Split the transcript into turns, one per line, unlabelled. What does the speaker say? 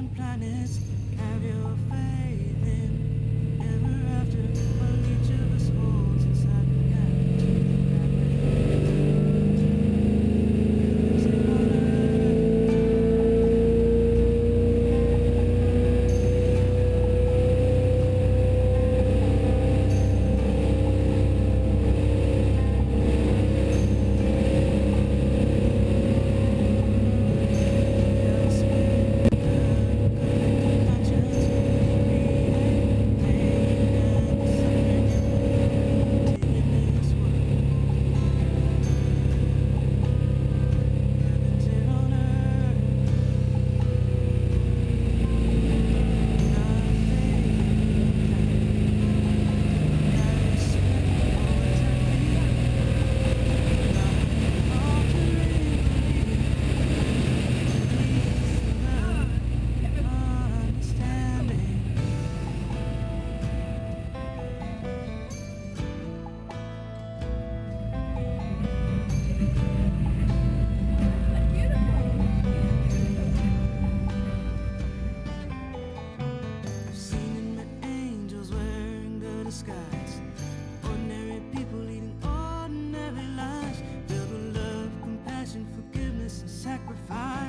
distant planets have your face. the skies. Ordinary people leading ordinary lives, filled with love, compassion, forgiveness, and sacrifice.